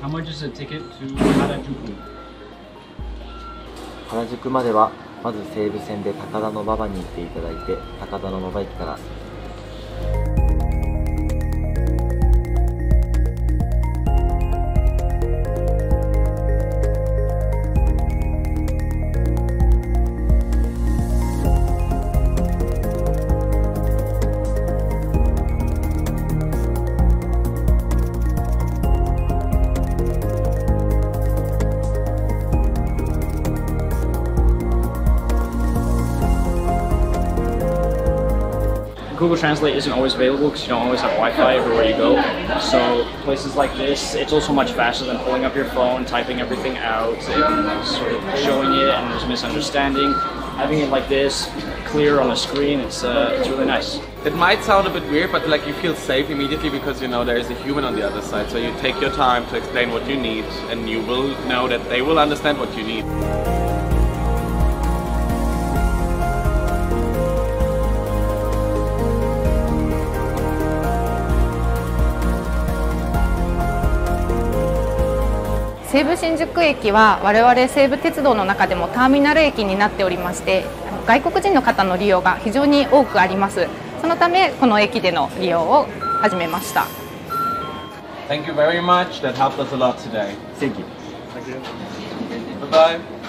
How much is a ticket to Harajuku? 原宿まではまず西武線で高田の馬場に行っていただいて高田の馬場駅から「Google Translate isn't always available because you don't always have Wi-Fi everywhere you go. So places like this, it's also much faster than pulling up your phone, typing everything out, and sort of showing it, and there's misunderstanding. Having it like this, clear on a screen, it's uh, it's really nice. It might sound a bit weird, but like you feel safe immediately because you know there is a human on the other side. So you take your time to explain what you need, and you will know that they will understand what you need. 西武新宿駅は我々西武鉄道の中でもターミナル駅になっておりまして外国人の方の利用が非常に多くありますそのためこの駅での利用を始めました Thank you very much. That helped us a lot today. Thank you Bye bye.